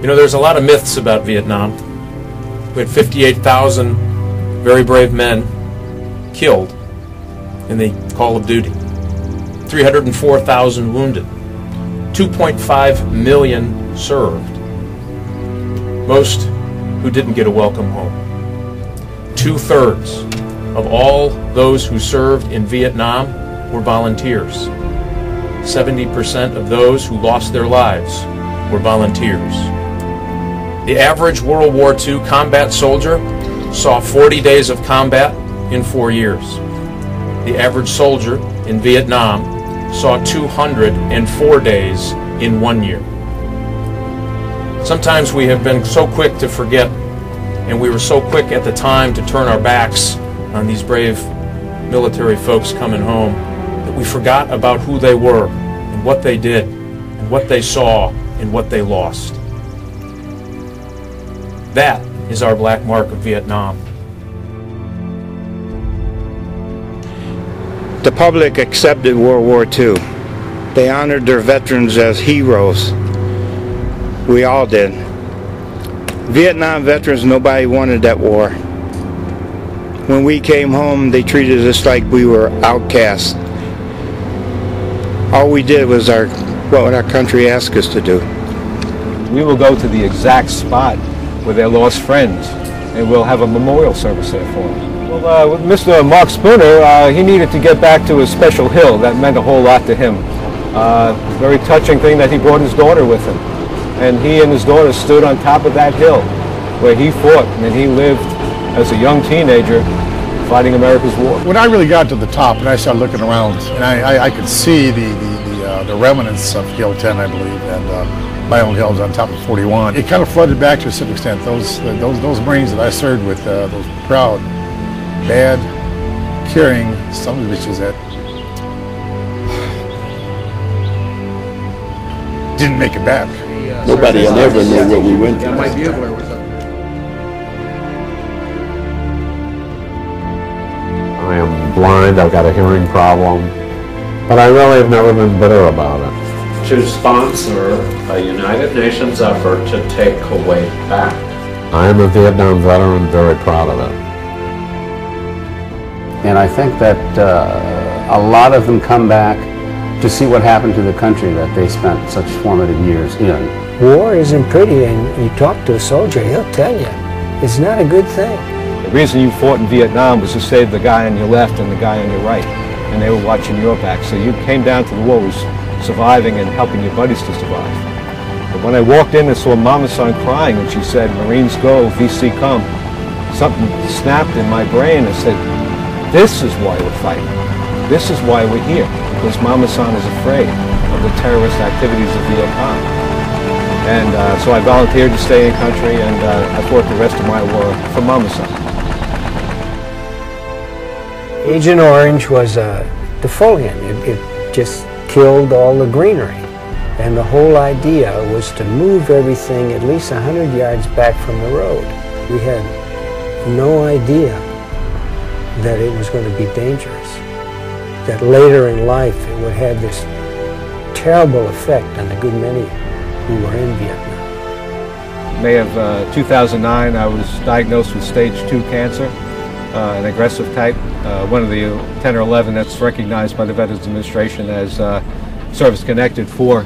You know, there's a lot of myths about Vietnam. We had 58,000 very brave men killed in the Call of Duty, 304,000 wounded, 2.5 million served, most who didn't get a welcome home. Two thirds of all those who served in Vietnam were volunteers. 70% of those who lost their lives were volunteers. The average World War II combat soldier saw 40 days of combat in four years. The average soldier in Vietnam saw 204 days in one year. Sometimes we have been so quick to forget, and we were so quick at the time to turn our backs on these brave military folks coming home that we forgot about who they were and what they did and what they saw and what they lost. That is our black mark of Vietnam. The public accepted World War II. They honored their veterans as heroes. We all did. Vietnam veterans, nobody wanted that war. When we came home, they treated us like we were outcasts. All we did was our what our country asked us to do. We will go to the exact spot where their lost friends, and we'll have a memorial service there for them. Well, uh, Mr. Mark Spooner, uh, he needed to get back to his special hill. That meant a whole lot to him. Uh, very touching thing that he brought his daughter with him. And he and his daughter stood on top of that hill where he fought and he lived as a young teenager fighting America's war. When I really got to the top and I started looking around, and I, I, I could see the, the, the, uh, the, remnants of Hill 10, I believe, and my own hills on top of 41. It kind of flooded back to a certain extent. Those, those, those Marines that I served with, uh, those proud, bad, caring some of the bitches that didn't make it back. Nobody will ever knew what we went through. Yeah, I am blind, I've got a hearing problem, but I really have never been bitter about it. To sponsor a United Nations effort to take Kuwait back. I am a Vietnam veteran, very proud of it. And I think that uh, a lot of them come back to see what happened to the country that they spent such formative years in. War isn't pretty, and you talk to a soldier, he'll tell you, it's not a good thing. The reason you fought in Vietnam was to save the guy on your left and the guy on your right, and they were watching your back. So you came down to the war was surviving and helping your buddies to survive. But when I walked in and saw Mama San crying, and she said, Marines go, VC come, something snapped in my brain and said, this is why we're fighting. This is why we're here, because Mama San is afraid of the terrorist activities of Viet Cong. And uh, so I volunteered to stay in country, and uh, I fought the rest of my war for Mama San. Agent Orange was a defoliant. It, it just killed all the greenery. And the whole idea was to move everything at least 100 yards back from the road. We had no idea that it was going to be dangerous. That later in life it would have this terrible effect on a good many who were in Vietnam. May of uh, 2009, I was diagnosed with stage 2 cancer, uh, an aggressive type, uh, one of the 10 or 11 that's recognized by the Veterans Administration as uh, service-connected for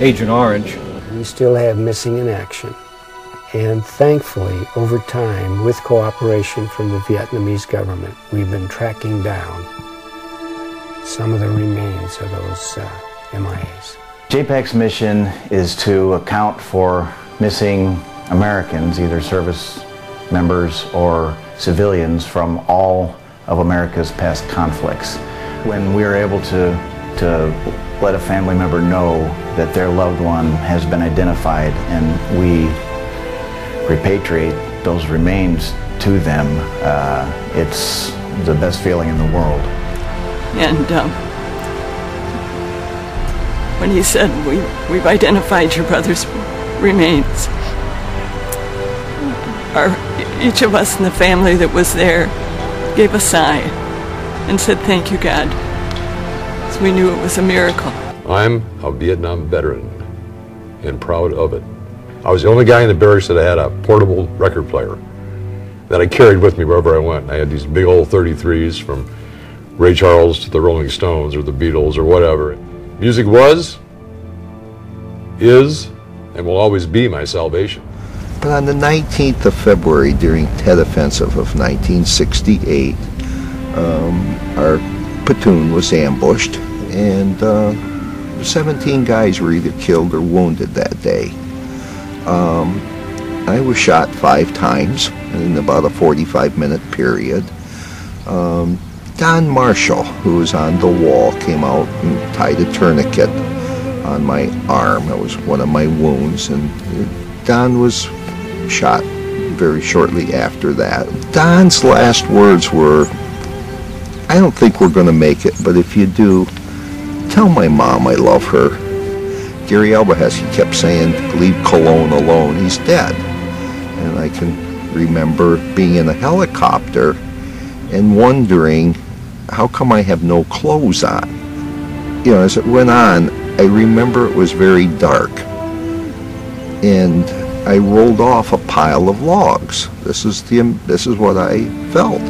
Agent Orange. We still have missing in action. And thankfully, over time, with cooperation from the Vietnamese government, we've been tracking down some of the remains of those uh, MIAs. JPAC's mission is to account for missing Americans, either service members or civilians, from all of America's past conflicts. When we are able to, to let a family member know that their loved one has been identified and we repatriate those remains to them, uh, it's the best feeling in the world. And um, when he said, we, we've identified your brother's remains, our, each of us in the family that was there gave a sigh and said, thank you, God. So we knew it was a miracle. I'm a Vietnam veteran and proud of it. I was the only guy in the barracks that had a portable record player that I carried with me wherever I went. I had these big old 33s from Ray Charles to the Rolling Stones or the Beatles or whatever. Music was, is, and will always be my salvation. But on the 19th of February, during Tet Offensive of 1968, um, our platoon was ambushed, and uh, 17 guys were either killed or wounded that day. Um, I was shot five times in about a 45 minute period. Um, Don Marshall, who was on the wall, came out and tied a tourniquet on my arm. That was one of my wounds, and Don was shot very shortly after that. Don's last words were, I don't think we're going to make it, but if you do, tell my mom I love her. Gary Albaheski kept saying, leave Cologne alone, he's dead. And I can remember being in a helicopter and wondering, how come I have no clothes on? You know, as it went on, I remember it was very dark. And I rolled off a pile of logs. This is the this is what I felt.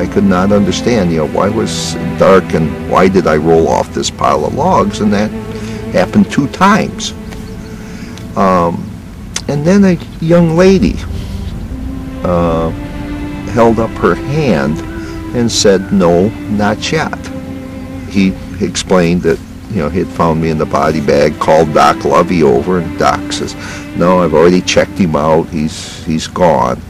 I could not understand, you know, why was it dark and why did I roll off this pile of logs? And that happened two times. Um, and then a young lady uh, held up her hand and said, no, not yet. He explained that, you know, he had found me in the body bag, called Doc Lovey over, and Doc says, no, I've already checked him out, he's, he's gone.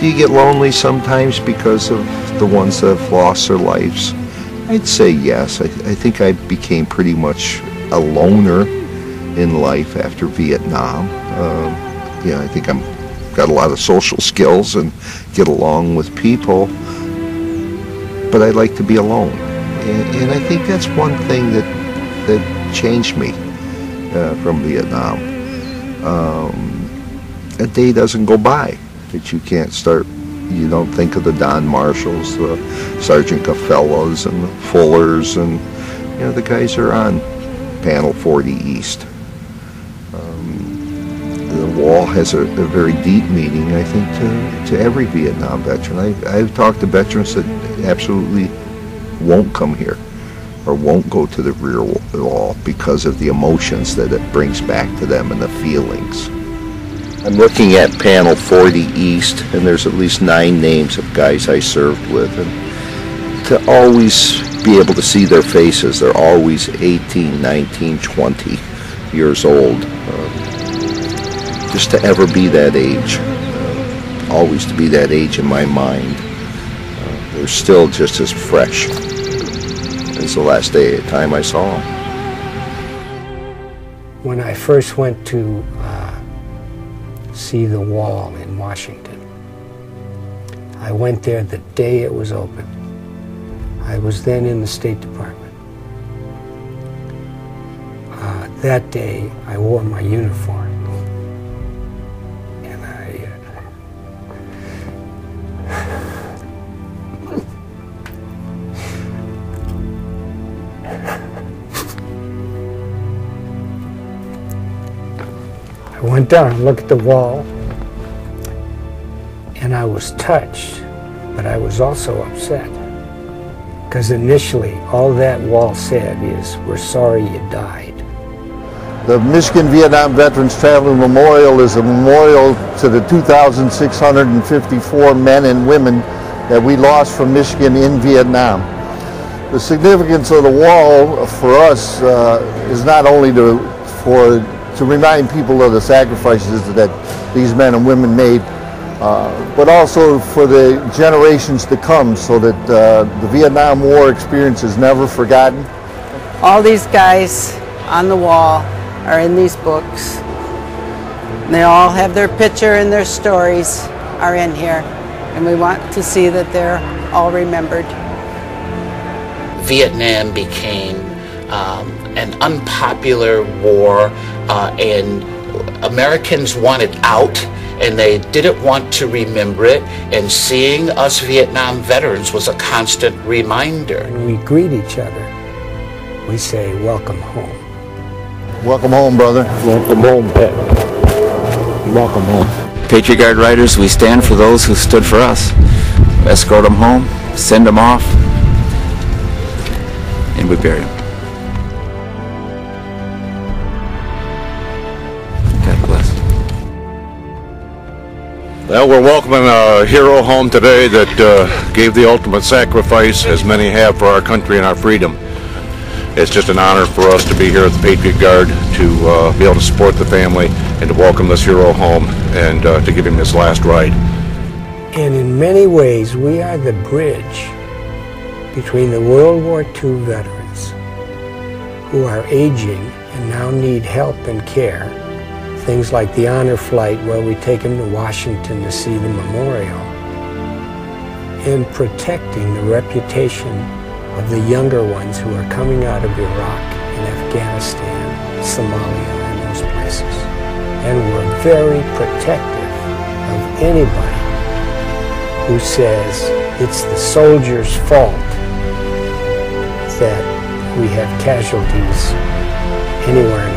Do you get lonely sometimes because of the ones that have lost their lives? I'd say yes. I, I think I became pretty much a loner in life after Vietnam. Um, yeah, I think I'm got a lot of social skills and get along with people, but I like to be alone. And, and I think that's one thing that that changed me uh, from Vietnam. Um, a day doesn't go by that you can't start. You don't think of the Don Marshalls, the Sergeant Cafellas, and the Fullers, and you know the guys are on Panel 40 East. Um, the wall has a, a, very deep meaning, I think, to, to every Vietnam veteran. I, I've talked to veterans that absolutely won't come here or won't go to the rear wall at all because of the emotions that it brings back to them and the feelings. I'm looking at panel 40 East, and there's at least nine names of guys I served with. And to always be able to see their faces, they're always 18, 19, 20 years old. Uh, just to ever be that age, uh, always to be that age in my mind. Uh, they're still just as fresh as the last day time I saw them. When I first went to see the wall in Washington. I went there the day it was open. I was then in the State Department. Uh, that day, I wore my uniform. Went down and looked at the wall, and I was touched, but I was also upset. Because initially, all that wall said is, We're sorry you died. The Michigan Vietnam Veterans Traveling Memorial is a memorial to the 2,654 men and women that we lost from Michigan in Vietnam. The significance of the wall for us uh, is not only to, for, to remind people of the sacrifices that these men and women made, uh, but also for the generations to come so that uh, the Vietnam War experience is never forgotten. All these guys on the wall are in these books. They all have their picture and their stories are in here. And we want to see that they're all remembered. Vietnam became um, an unpopular war uh, and Americans wanted out and they didn't want to remember it and seeing us Vietnam veterans was a constant reminder. When we greet each other, we say welcome home. Welcome home, brother. Welcome home, Pat. Welcome home. Patriot Guard riders, we stand for those who stood for us. Escort them home, send them off, and we bury them. Well, we're welcoming a hero home today that uh, gave the ultimate sacrifice, as many have for our country and our freedom. It's just an honor for us to be here at the Patriot Guard to uh, be able to support the family and to welcome this hero home and uh, to give him his last ride. And in many ways, we are the bridge between the World War II veterans who are aging and now need help and care. Things like the honor flight where we take them to Washington to see the memorial. And protecting the reputation of the younger ones who are coming out of Iraq and Afghanistan, Somalia, and those places. And we're very protective of anybody who says it's the soldiers' fault that we have casualties anywhere